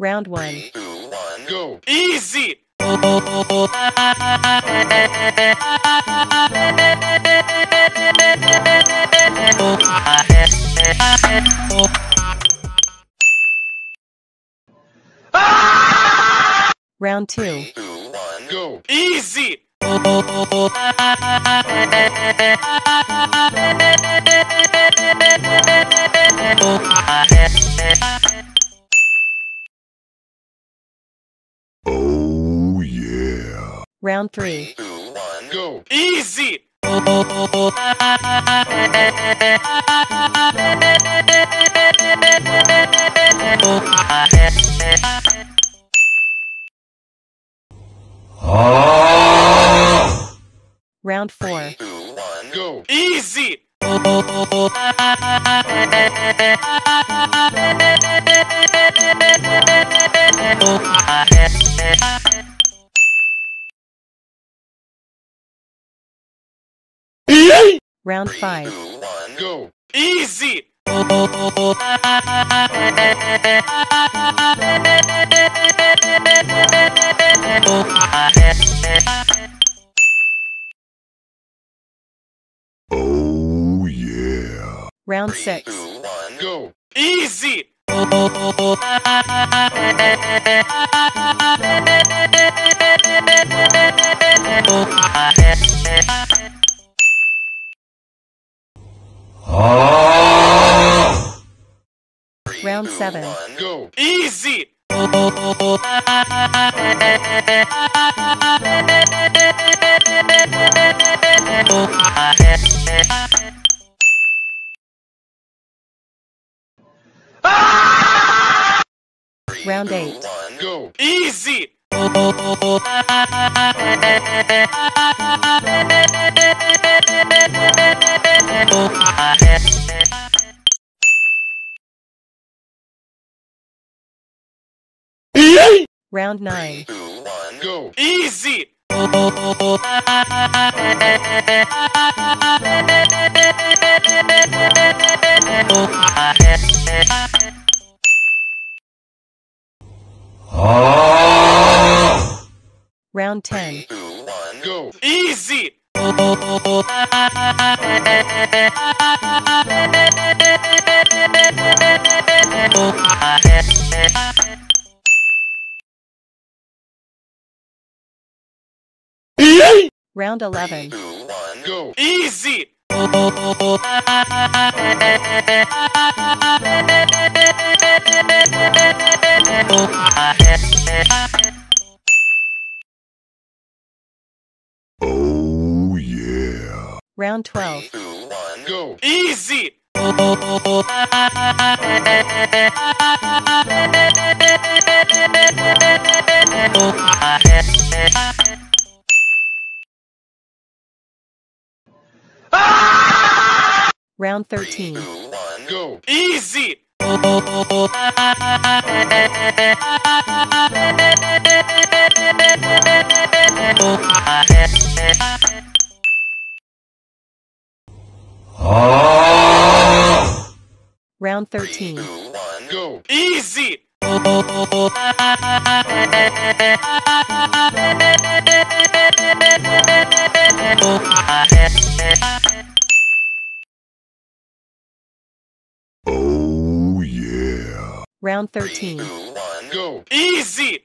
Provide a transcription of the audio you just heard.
Round 1. two, one, go. Easy! Round 2. Two, one, go. Easy! Yeah. Round 3. Two, one, go. Easy! Round 4. Two, one, go. Easy! Round 5. Two, one, go. Easy! Oh yeah. Round 6. Two, one, go. Easy! Round 7. One, go. Easy! Round 8. One, go. Easy! Round 9. Two, go. Easy! Round 10. Two, go. Easy! Round 11. Two, go. Easy! Oh yeah. Round 12. Two, one, go. Easy! Round 13. Two, go. Easy! Round 13. Two, go. Easy! Round 13. Two, go. Easy!